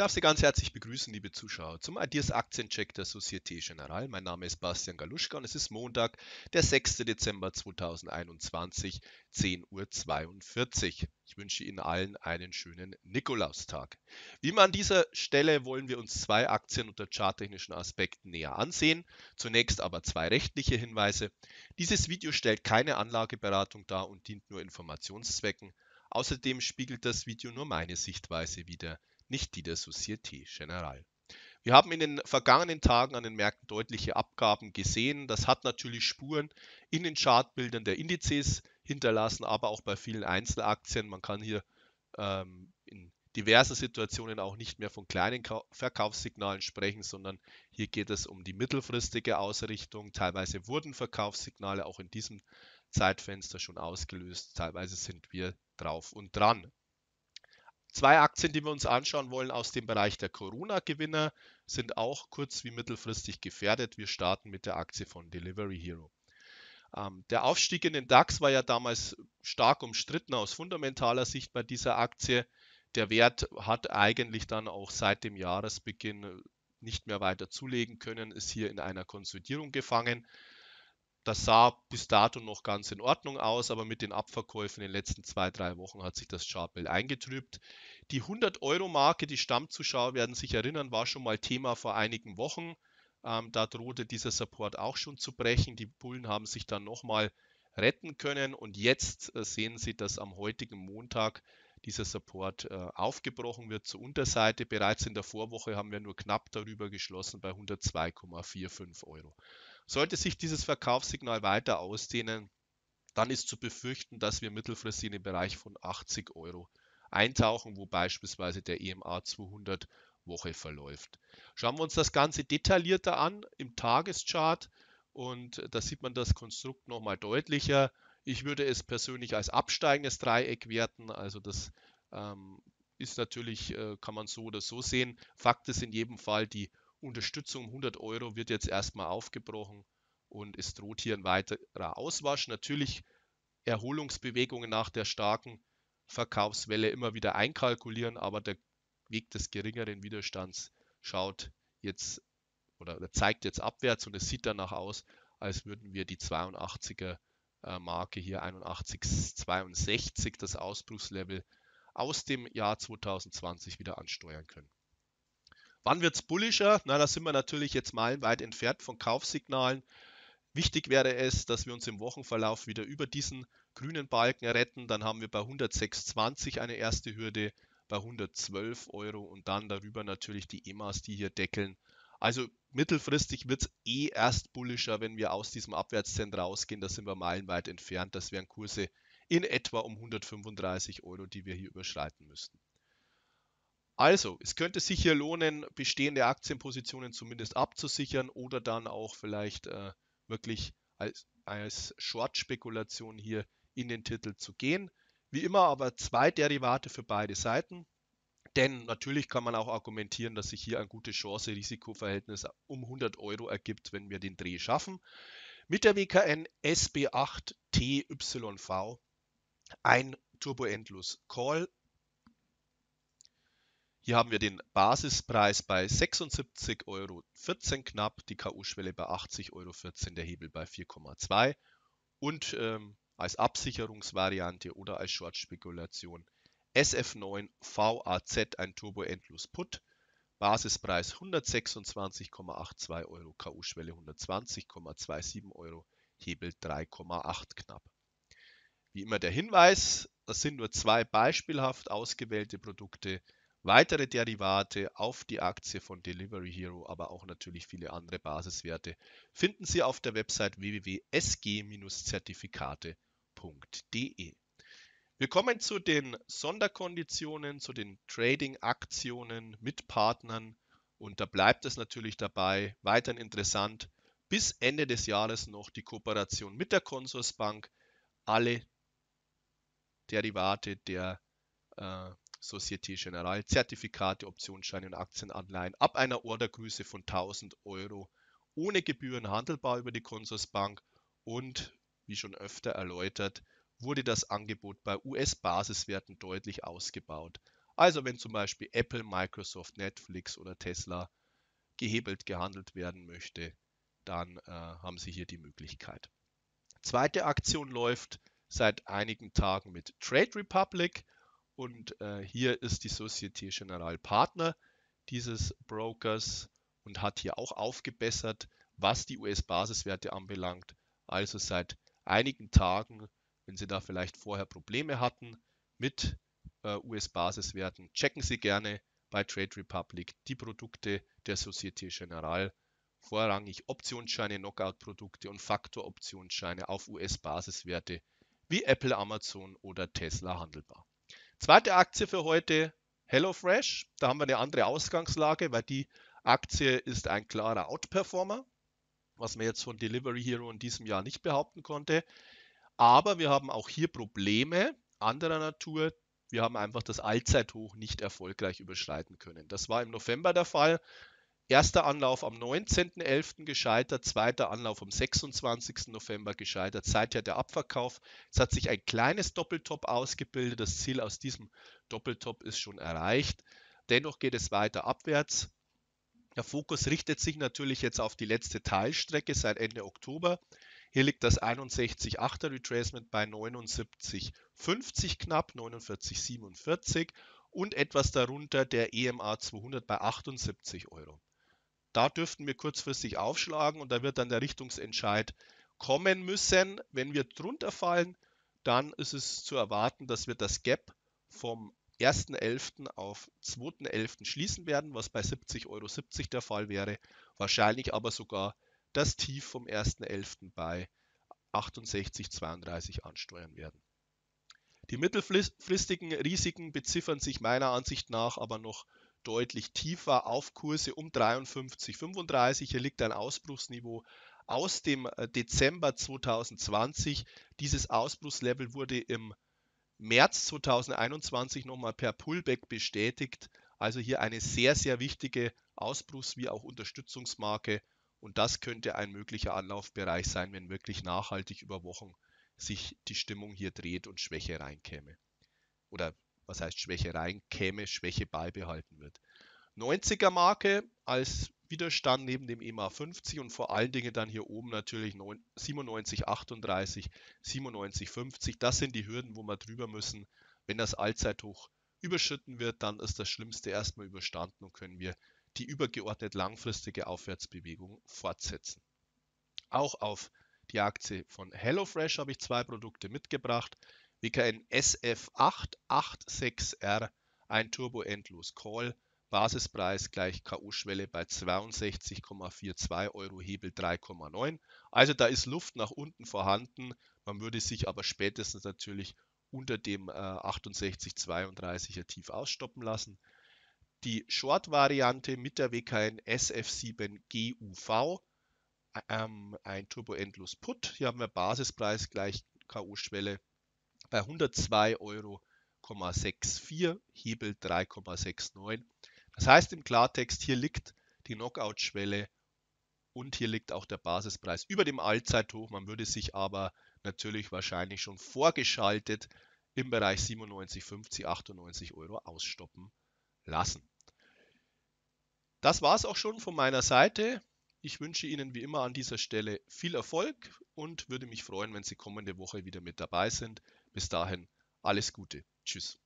darf Sie ganz herzlich begrüßen, liebe Zuschauer, zum Ideas Aktiencheck der Societe Generale. Mein Name ist Bastian Galuschka und es ist Montag, der 6. Dezember 2021, 10.42 Uhr. Ich wünsche Ihnen allen einen schönen Nikolaustag. Wie immer an dieser Stelle wollen wir uns zwei Aktien unter charttechnischen Aspekten näher ansehen. Zunächst aber zwei rechtliche Hinweise. Dieses Video stellt keine Anlageberatung dar und dient nur Informationszwecken. Außerdem spiegelt das Video nur meine Sichtweise wider nicht die der Société Générale. Wir haben in den vergangenen Tagen an den Märkten deutliche Abgaben gesehen. Das hat natürlich Spuren in den Chartbildern der Indizes hinterlassen, aber auch bei vielen Einzelaktien. Man kann hier ähm, in diversen Situationen auch nicht mehr von kleinen Verkaufssignalen sprechen, sondern hier geht es um die mittelfristige Ausrichtung. Teilweise wurden Verkaufssignale auch in diesem Zeitfenster schon ausgelöst. Teilweise sind wir drauf und dran. Zwei Aktien, die wir uns anschauen wollen aus dem Bereich der Corona-Gewinner, sind auch kurz- wie mittelfristig gefährdet. Wir starten mit der Aktie von Delivery Hero. Ähm, der Aufstieg in den DAX war ja damals stark umstritten aus fundamentaler Sicht bei dieser Aktie. Der Wert hat eigentlich dann auch seit dem Jahresbeginn nicht mehr weiter zulegen können, ist hier in einer Konsolidierung gefangen. Das sah bis dato noch ganz in Ordnung aus, aber mit den Abverkäufen in den letzten zwei, drei Wochen hat sich das Chartbild eingetrübt. Die 100-Euro-Marke, die Stammzuschauer werden sich erinnern, war schon mal Thema vor einigen Wochen. Ähm, da drohte dieser Support auch schon zu brechen. Die Bullen haben sich dann nochmal retten können und jetzt äh, sehen Sie, dass am heutigen Montag dieser Support äh, aufgebrochen wird zur Unterseite. Bereits in der Vorwoche haben wir nur knapp darüber geschlossen bei 102,45 Euro. Sollte sich dieses Verkaufssignal weiter ausdehnen, dann ist zu befürchten, dass wir mittelfristig in den Bereich von 80 Euro eintauchen, wo beispielsweise der EMA 200 Woche verläuft. Schauen wir uns das Ganze detaillierter an im Tageschart und da sieht man das Konstrukt nochmal deutlicher. Ich würde es persönlich als absteigendes Dreieck werten, also das ähm, ist natürlich, äh, kann man so oder so sehen. Fakt ist in jedem Fall, die Unterstützung um 100 Euro wird jetzt erstmal aufgebrochen und es droht hier ein weiterer Auswasch. Natürlich Erholungsbewegungen nach der starken Verkaufswelle immer wieder einkalkulieren, aber der Weg des geringeren Widerstands schaut jetzt oder zeigt jetzt abwärts und es sieht danach aus, als würden wir die 82er äh, Marke hier 81,62, das Ausbruchslevel aus dem Jahr 2020 wieder ansteuern können. Wann wird es bullischer? Na, da sind wir natürlich jetzt meilenweit entfernt von Kaufsignalen. Wichtig wäre es, dass wir uns im Wochenverlauf wieder über diesen grünen Balken retten. Dann haben wir bei 106,20 eine erste Hürde, bei 112 Euro und dann darüber natürlich die EMAs, die hier deckeln. Also mittelfristig wird es eh erst bullischer, wenn wir aus diesem Abwärtstrend rausgehen. Da sind wir meilenweit entfernt. Das wären Kurse in etwa um 135 Euro, die wir hier überschreiten müssten. Also, es könnte sich hier lohnen, bestehende Aktienpositionen zumindest abzusichern oder dann auch vielleicht äh, wirklich als, als Short-Spekulation hier in den Titel zu gehen. Wie immer aber zwei Derivate für beide Seiten. Denn natürlich kann man auch argumentieren, dass sich hier ein gutes Chance-Risiko-Verhältnis um 100 Euro ergibt, wenn wir den Dreh schaffen. Mit der WKN SB8TYV ein Turbo-Endlos Call hier haben wir den Basispreis bei 76,14 Euro knapp, die KU-Schwelle bei 80,14 Euro, der Hebel bei 4,2 und ähm, als Absicherungsvariante oder als Short-Spekulation SF9 VAZ ein Turbo-Endlos Put, Basispreis 126,82 Euro, KU-Schwelle 120,27 Euro, Hebel 3,8 knapp. Wie immer der Hinweis, das sind nur zwei beispielhaft ausgewählte Produkte. Weitere Derivate auf die Aktie von Delivery Hero, aber auch natürlich viele andere Basiswerte finden Sie auf der Website www.sg-zertifikate.de. Wir kommen zu den Sonderkonditionen, zu den Trading-Aktionen mit Partnern und da bleibt es natürlich dabei, weiterhin interessant, bis Ende des Jahres noch die Kooperation mit der Consorsbank, alle Derivate der äh, Societe Generale, Zertifikate, Optionsscheine und Aktienanleihen ab einer Ordergröße von 1000 Euro ohne Gebühren handelbar über die Consorsbank und, wie schon öfter erläutert, wurde das Angebot bei US-Basiswerten deutlich ausgebaut Also wenn zum Beispiel Apple, Microsoft, Netflix oder Tesla gehebelt gehandelt werden möchte, dann äh, haben Sie hier die Möglichkeit. Zweite Aktion läuft seit einigen Tagen mit Trade Republic und äh, hier ist die Societe Generale Partner dieses Brokers und hat hier auch aufgebessert, was die US-Basiswerte anbelangt. Also seit einigen Tagen, wenn Sie da vielleicht vorher Probleme hatten mit äh, US-Basiswerten, checken Sie gerne bei Trade Republic die Produkte der Societe Generale, vorrangig Optionsscheine, Knockout-Produkte und Faktor-Optionsscheine auf US-Basiswerte wie Apple, Amazon oder Tesla handelbar. Zweite Aktie für heute, HelloFresh. Da haben wir eine andere Ausgangslage, weil die Aktie ist ein klarer Outperformer, was man jetzt von Delivery Hero in diesem Jahr nicht behaupten konnte. Aber wir haben auch hier Probleme anderer Natur. Wir haben einfach das Allzeithoch nicht erfolgreich überschreiten können. Das war im November der Fall. Erster Anlauf am 19.11. gescheitert, zweiter Anlauf am 26. November gescheitert, seither der Abverkauf. Es hat sich ein kleines Doppeltop ausgebildet. Das Ziel aus diesem Doppeltop ist schon erreicht. Dennoch geht es weiter abwärts. Der Fokus richtet sich natürlich jetzt auf die letzte Teilstrecke seit Ende Oktober. Hier liegt das 61,8er Retracement bei 79,50 knapp, 49,47 und etwas darunter der EMA 200 bei 78 Euro. Da dürften wir kurzfristig aufschlagen und da wird dann der Richtungsentscheid kommen müssen. Wenn wir drunter fallen, dann ist es zu erwarten, dass wir das Gap vom 1.11. auf 2.11. schließen werden, was bei 70,70 Euro der Fall wäre. Wahrscheinlich aber sogar das Tief vom 1.11. bei 68,32 ansteuern werden. Die mittelfristigen Risiken beziffern sich meiner Ansicht nach aber noch deutlich tiefer auf Kurse um 53,35. Hier liegt ein Ausbruchsniveau aus dem äh, Dezember 2020. Dieses Ausbruchslevel wurde im März 2021 nochmal per Pullback bestätigt. Also hier eine sehr, sehr wichtige Ausbruchs- wie auch Unterstützungsmarke. Und das könnte ein möglicher Anlaufbereich sein, wenn wirklich nachhaltig über Wochen sich die Stimmung hier dreht und Schwäche reinkäme. Oder was heißt Schwäche reinkäme, Schwäche beibehalten wird. 90er Marke als Widerstand neben dem EMA 50 und vor allen Dingen dann hier oben natürlich 97, 38, 97, 50. Das sind die Hürden, wo wir drüber müssen. Wenn das Allzeithoch überschritten wird, dann ist das Schlimmste erstmal überstanden und können wir die übergeordnet langfristige Aufwärtsbewegung fortsetzen. Auch auf die Aktie von HelloFresh habe ich zwei Produkte mitgebracht. WKN SF886R, ein Turbo-Endlos Call, Basispreis gleich K.O.-Schwelle bei 62,42 Euro, Hebel 3,9. Also da ist Luft nach unten vorhanden. Man würde sich aber spätestens natürlich unter dem äh, 68,32er Tief ausstoppen lassen. Die Short-Variante mit der WKN SF7 GUV, ähm, ein Turbo Endlos Put. Hier haben wir Basispreis gleich K.O.-Schwelle bei 102,64 Euro, Hebel 3,69. Das heißt im Klartext, hier liegt die Knockout-Schwelle und hier liegt auch der Basispreis über dem Allzeithoch. Man würde sich aber natürlich wahrscheinlich schon vorgeschaltet im Bereich 97, 50, 98 Euro ausstoppen lassen. Das war es auch schon von meiner Seite. Ich wünsche Ihnen wie immer an dieser Stelle viel Erfolg und würde mich freuen, wenn Sie kommende Woche wieder mit dabei sind. Bis dahin alles Gute. Tschüss.